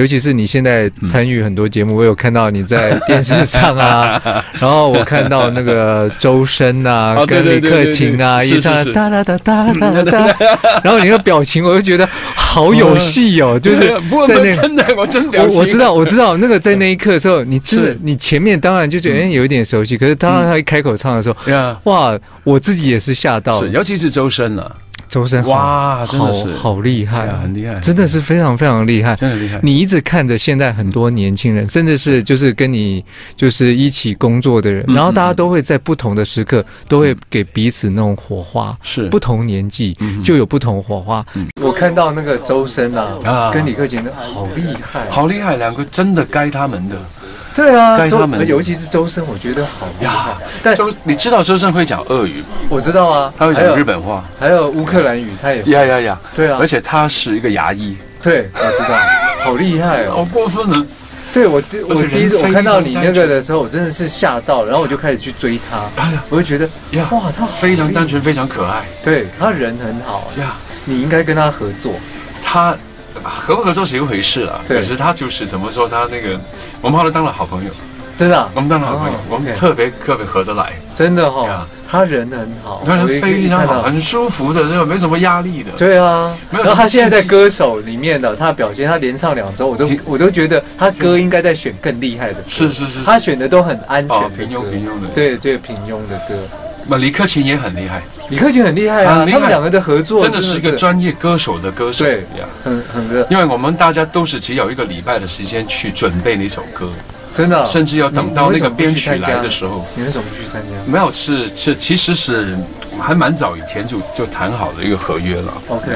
尤其是你现在参与很多节目，我有看到你在电视上啊，然后我看到那个周深啊，哦跟李克勤啊，是一唱是是。哒哒哒哒哒哒，然后你那个表情，我就觉得好有戏哦，就是 在那。真的，我真。我我知道，我知道，那个在那一刻的时候，你真的，你前面当然就觉得哎有一点熟悉，可是当他一开口唱的时候，呀，哇，我自己也是吓到，了。尤其是周深啊，周深哇，真的好是好厉害很厉害真的是非常非常厉害。真的厉害。你一直看着现在很多年轻人，甚至是就是跟你就是一起工作的人，嗯然后大家都会在不同的时刻都会给彼此那种火花。是不同年纪嗯就有不同火花。我看到那个周深啊，啊跟李克勤的好厉害。好厉害，两个真的该他们的对啊，周该他们尤其是周深，我觉得好厉害呀。但周，你知道周深会讲俄语吗？我知道啊，他会讲日本话。还有乌克兰语，他也呀呀呀！对啊而，且他是一个牙医，对，我知道，好厉害哦。好过分啊！对我第我第一次我看到你那个的时候，我真的是吓到，然后我就开始去追他，我就觉得呀，哇，他非常厉单纯，非常可爱对他人很好，呀。你应该跟他合作。他合不合作是一回事啊，可是他就是怎么说，他那个我们后来当了好朋友，真的啊、我们当了好朋友哦，我们特别特别合得来，真的哈、呀。他人很好，当然我也可以非常好，很舒服的，那个没什么压力的。对啊，然后他现在在歌手里面的他的表现，他连唱两周，我都我都觉得他歌应该在选更厉害的歌，是是是，他选的都很安全平庸平庸的。，对对平庸的歌。那李克勤也很厉害，李克勤很厉害啊，很厉害他们两个的合作真的是一个专业歌手的歌手。对呀，很很热，因为我们大家都是只有一个礼拜的时间去准备那首歌，真的啊，甚至要等到那个编曲来的时候，你为什么不去参加没有是是其实是还蛮早以前就就谈好的一个合约了。？OK，